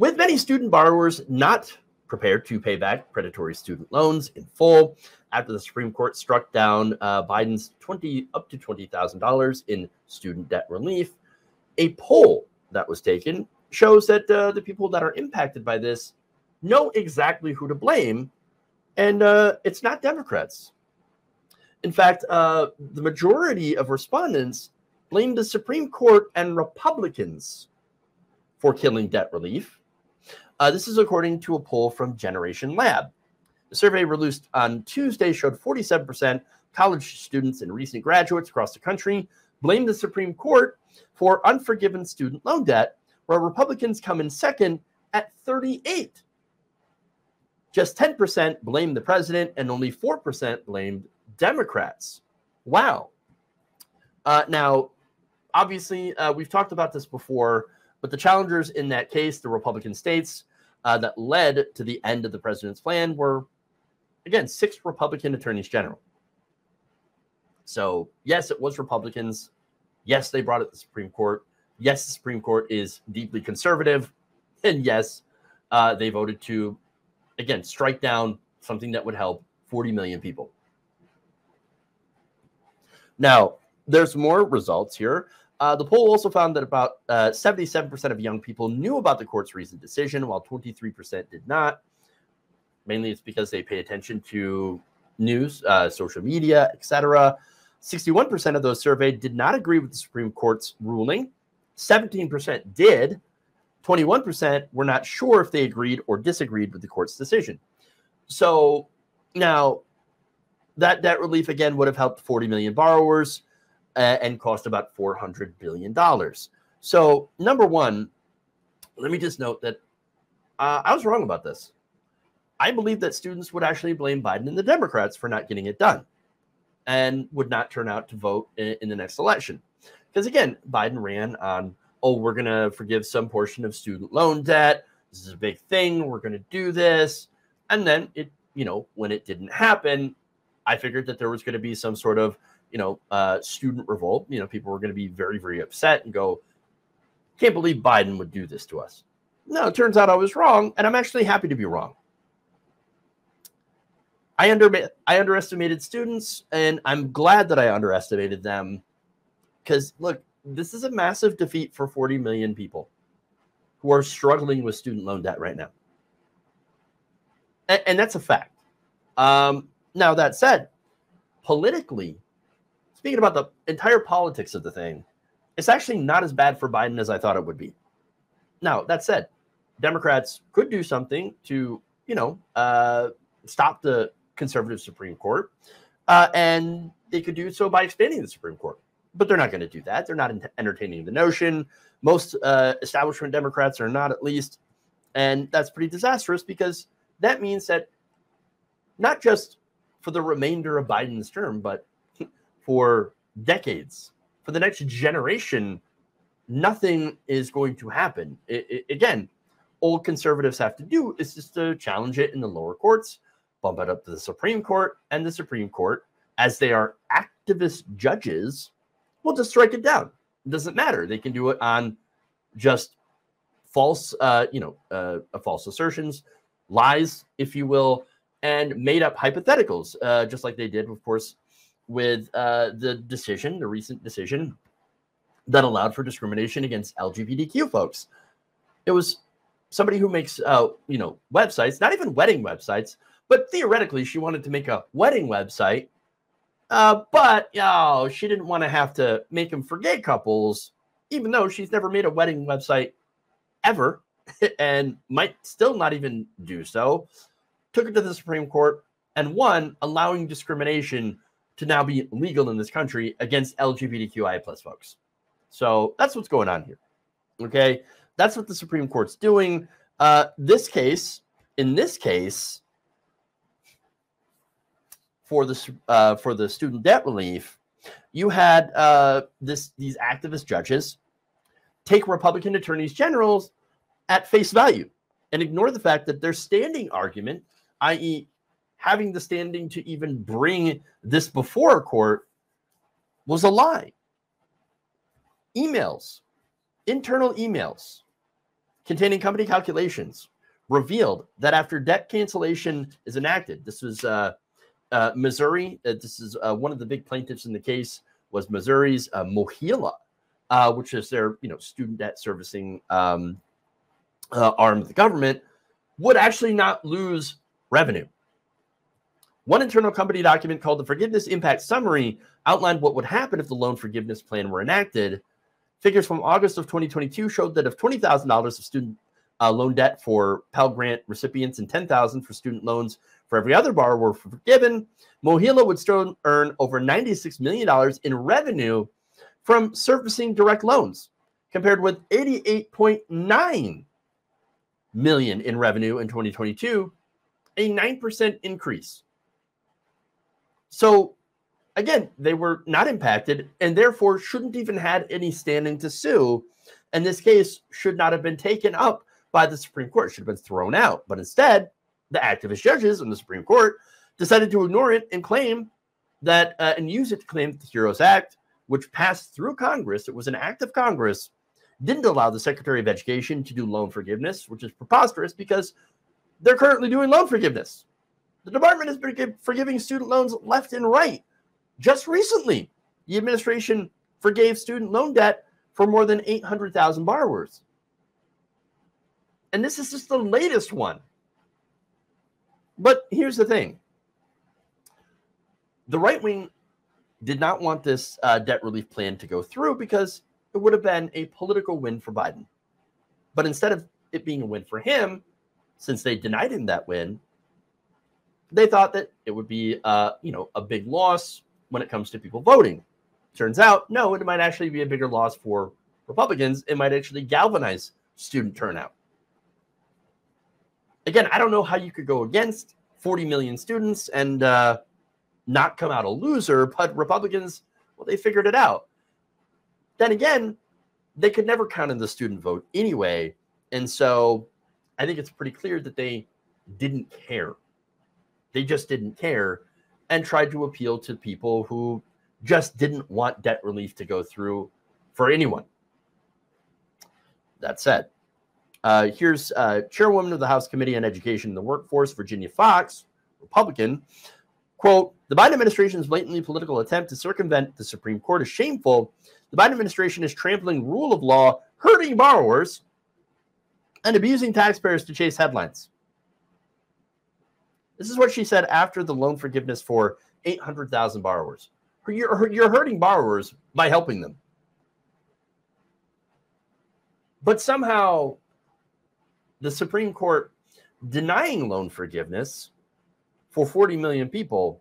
With many student borrowers not prepared to pay back predatory student loans in full after the Supreme Court struck down uh, Biden's 20 up to $20,000 in student debt relief, a poll that was taken shows that uh, the people that are impacted by this know exactly who to blame, and uh, it's not Democrats. In fact, uh, the majority of respondents blamed the Supreme Court and Republicans for killing debt relief. Uh, this is according to a poll from Generation Lab. The survey released on Tuesday showed 47% college students and recent graduates across the country blame the Supreme Court for unforgiven student loan debt, where Republicans come in second at 38. Just 10% blamed the president, and only 4% blamed Democrats. Wow. Uh, now, obviously, uh, we've talked about this before, but the challengers in that case, the Republican states uh, that led to the end of the president's plan, were again six Republican attorneys general. So, yes, it was Republicans. Yes, they brought it to the Supreme Court. Yes, the Supreme Court is deeply conservative. And yes, uh, they voted to, again, strike down something that would help 40 million people. Now, there's more results here. Uh, the poll also found that about uh, 77% of young people knew about the court's recent decision, while 23% did not. Mainly, it's because they pay attention to news, uh, social media, etc. 61% of those surveyed did not agree with the Supreme Court's ruling. 17% did. 21% were not sure if they agreed or disagreed with the court's decision. So now that debt relief again would have helped 40 million borrowers uh, and cost about 400 billion dollars. So number one, let me just note that uh, I was wrong about this. I believe that students would actually blame Biden and the Democrats for not getting it done and would not turn out to vote in, in the next election. Because again, Biden ran on, oh, we're going to forgive some portion of student loan debt. This is a big thing. We're going to do this. And then it, you know, when it didn't happen, I figured that there was going to be some sort of, you know, uh, student revolt. You know, people were going to be very, very upset and go, can't believe Biden would do this to us. No, it turns out I was wrong, and I'm actually happy to be wrong. I under I underestimated students, and I'm glad that I underestimated them. Because look, this is a massive defeat for 40 million people who are struggling with student loan debt right now, and, and that's a fact. Um, now, that said, politically, speaking about the entire politics of the thing, it's actually not as bad for Biden as I thought it would be. Now, that said, Democrats could do something to, you know, uh, stop the conservative Supreme Court, uh, and they could do so by expanding the Supreme Court. But they're not going to do that. They're not entertaining the notion. Most uh, establishment Democrats are not, at least, and that's pretty disastrous because that means that not just for the remainder of Biden's term, but for decades, for the next generation, nothing is going to happen. It, it, again, all conservatives have to do is just to challenge it in the lower courts, bump it up to the Supreme Court, and the Supreme Court, as they are activist judges, will just strike it down. It doesn't matter. They can do it on just false, uh, you know, uh, false assertions, lies, if you will, and made up hypotheticals, uh, just like they did, of course, with uh, the decision, the recent decision that allowed for discrimination against LGBTQ folks. It was somebody who makes, uh, you know, websites, not even wedding websites, but theoretically, she wanted to make a wedding website. Uh, but know, she didn't want to have to make them for gay couples, even though she's never made a wedding website ever and might still not even do so took it to the Supreme Court and won, allowing discrimination to now be legal in this country against LGBTQI plus folks. So that's what's going on here. Okay, that's what the Supreme Court's doing. Uh, this case, in this case, for the uh, for the student debt relief, you had uh, this these activist judges take Republican attorneys generals at face value and ignore the fact that their standing argument i.e., having the standing to even bring this before a court, was a lie. Emails, internal emails containing company calculations revealed that after debt cancellation is enacted, this was uh, uh, Missouri. Uh, this is uh, one of the big plaintiffs in the case was Missouri's uh, MOHELA, uh, which is their you know student debt servicing um, arm of the government, would actually not lose revenue. One internal company document called the Forgiveness Impact Summary outlined what would happen if the loan forgiveness plan were enacted. Figures from August of 2022 showed that if $20,000 of student uh, loan debt for Pell Grant recipients and $10,000 for student loans for every other borrower were forgiven, MOHELA would still earn over $96 million in revenue from servicing direct loans, compared with 88.9 million in revenue in 2022, a 9% increase. So again, they were not impacted and therefore shouldn't even had any standing to sue. And this case should not have been taken up by the Supreme Court. It should have been thrown out. But instead, the activist judges in the Supreme Court decided to ignore it and claim that uh, and use it to claim the HEROES Act, which passed through Congress, it was an act of Congress, didn't allow the Secretary of Education to do loan forgiveness, which is preposterous because they're currently doing loan forgiveness. The department has been forgiving student loans left and right. Just recently, the administration forgave student loan debt for more than 800,000 borrowers. And this is just the latest one. But here's the thing the right wing did not want this uh, debt relief plan to go through because it would have been a political win for Biden. But instead of it being a win for him, since they denied him that win, they thought that it would be, uh, you know, a big loss when it comes to people voting. Turns out, no, it might actually be a bigger loss for Republicans. It might actually galvanize student turnout. Again, I don't know how you could go against 40 million students and uh, not come out a loser, but Republicans, well, they figured it out. Then again, they could never count in the student vote anyway. And so I think it's pretty clear that they didn't care. They just didn't care and tried to appeal to people who just didn't want debt relief to go through for anyone. That said, uh, here's uh, Chairwoman of the House Committee on Education and the Workforce, Virginia Foxx, Republican. Quote, the Biden administration's blatantly political attempt to circumvent the Supreme Court is shameful. The Biden administration is trampling rule of law, hurting borrowers, and abusing taxpayers to chase headlines. This is what she said after the loan forgiveness for 800,000 borrowers. You're, you're hurting borrowers by helping them. But somehow the Supreme Court denying loan forgiveness for 40 million people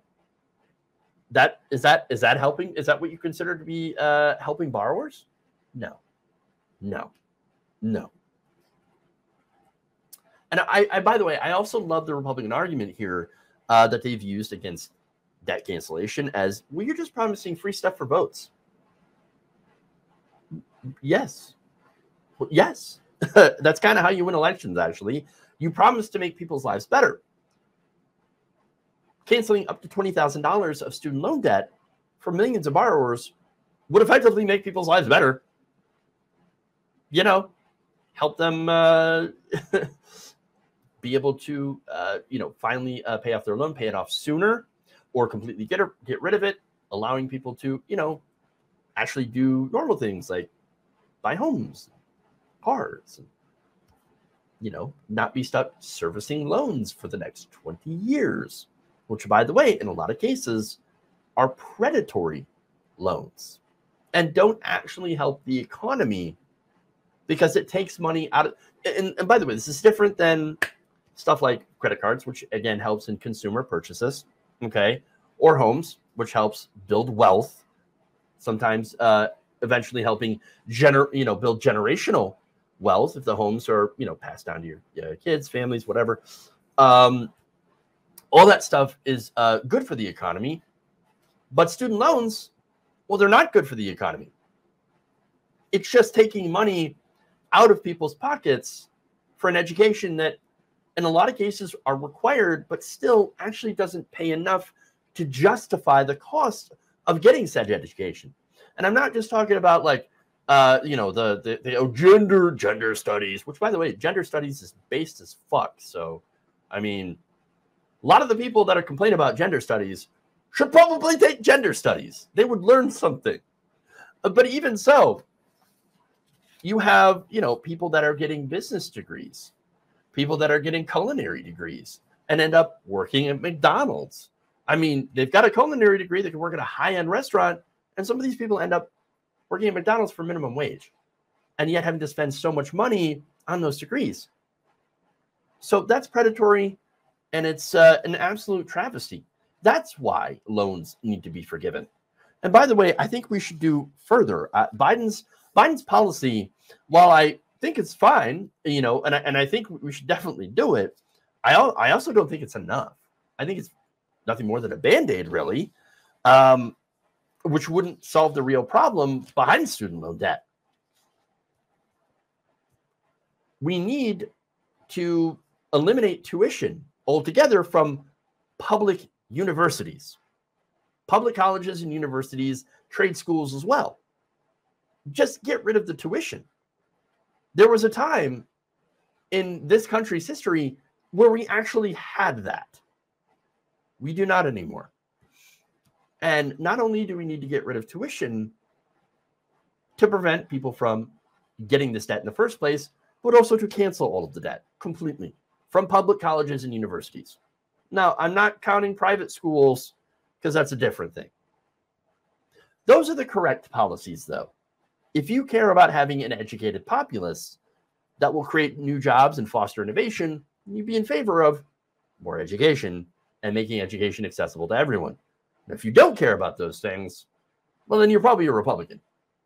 that is that is that helping is that what you consider to be uh helping borrowers no no no and I, I, by the way, I also love the Republican argument here uh, that they've used against debt cancellation as well, you're just promising free stuff for votes. Yes. Yes. That's kind of how you win elections, actually. You promise to make people's lives better. Canceling up to $20,000 of student loan debt for millions of borrowers would effectively make people's lives better. You know, help them uh, be able to, uh, you know, finally uh, pay off their loan, pay it off sooner, or completely get get rid of it, allowing people to, you know, actually do normal things like buy homes, cars, you know, not be stuck servicing loans for the next 20 years, which, by the way, in a lot of cases, are predatory loans and don't actually help the economy because it takes money out of and, and by the way this is different than stuff like credit cards, which again helps in consumer purchases, okay, or homes, which helps build wealth, sometimes uh, eventually helping gener you know build generational wealth if the homes are you know passed down to your uh, kids, families, whatever. Um, all that stuff is uh, good for the economy, but student loans, well, they're not good for the economy. It's just taking money out of people's pockets for an education that in a lot of cases are required, but still actually doesn't pay enough to justify the cost of getting said education. And I'm not just talking about like uh, you know, the the, the oh, gender gender studies, which by the way, gender studies is based as fuck. So, I mean, a lot of the people that are complaining about gender studies should probably take gender studies. They would learn something. Uh, but even so, you have, you know, people that are getting business degrees, people that are getting culinary degrees and end up working at McDonald's. I mean, they've got a culinary degree, they can work at a high-end restaurant, and some of these people end up working at McDonald's for minimum wage and yet having to spend so much money on those degrees. So that's predatory and it's uh, an absolute travesty. That's why loans need to be forgiven. And by the way, I think we should do further. Uh, Biden's Biden's policy, while I think it's fine, you know, and I, and I think we should definitely do it. I I also don't think it's enough. I think it's nothing more than a band aid, really. Um, which wouldn't solve the real problem behind student loan debt. We need to eliminate tuition altogether from public universities, public colleges and universities, trade schools as well. Just get rid of the tuition. There was a time in this country's history where we actually had that. We do not anymore. And not only do we need to get rid of tuition to prevent people from getting this debt in the first place, but also to cancel all of the debt completely from public colleges and universities. Now, I'm not counting private schools because that's a different thing. Those are the correct policies, though. If you care about having an educated populace that will create new jobs and foster innovation, you'd be in favor of more education and making education accessible to everyone. If you don't care about those things, well, then you're probably a Republican.